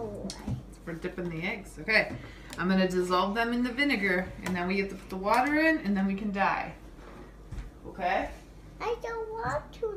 boy. for dipping the eggs. Okay, I'm gonna dissolve them in the vinegar, and then we have to put the water in, and then we can dye. Okay. I don't want to.